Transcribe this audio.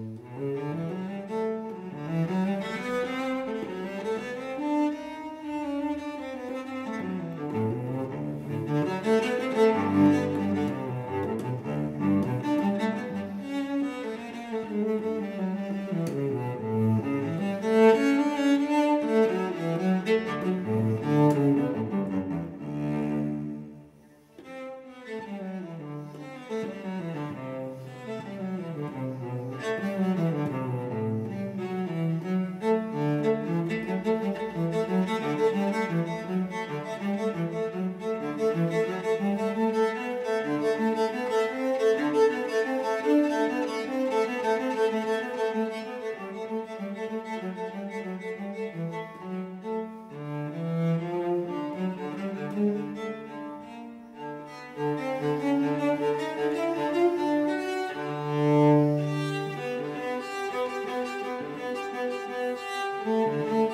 Mm-hmm. Música